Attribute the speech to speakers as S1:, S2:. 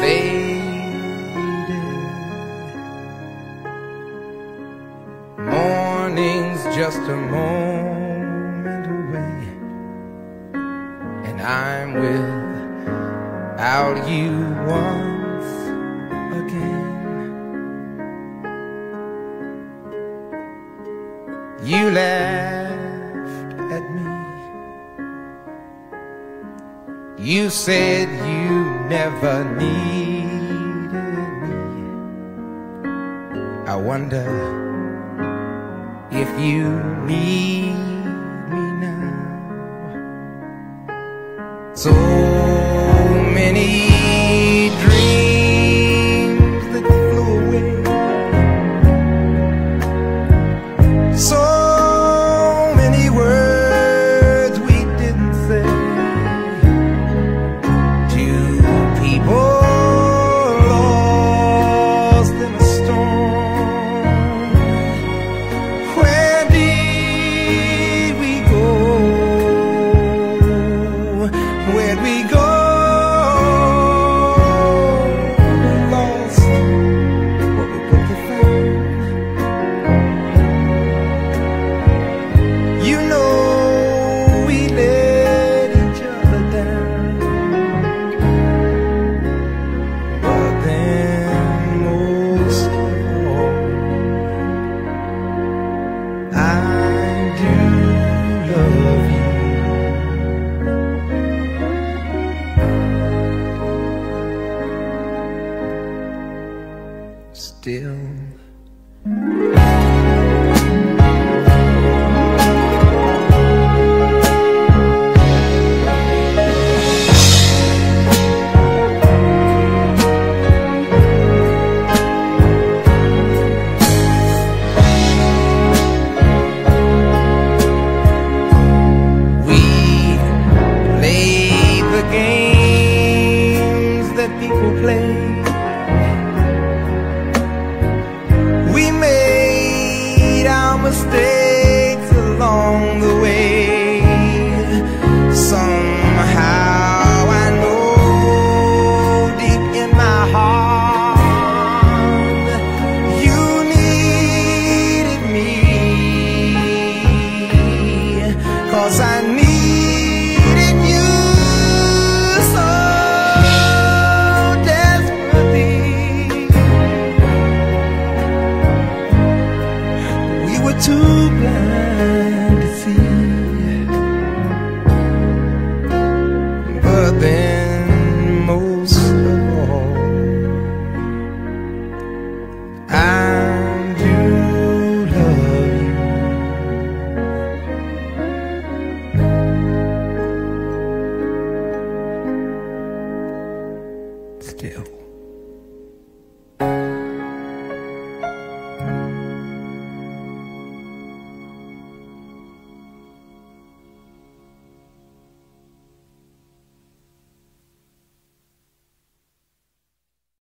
S1: Lady, Morning's just a moment away And I'm without you once again. You left You said you never needed me. I wonder if you need me now. So many Still. We play the games that people play. mistake. Too blind.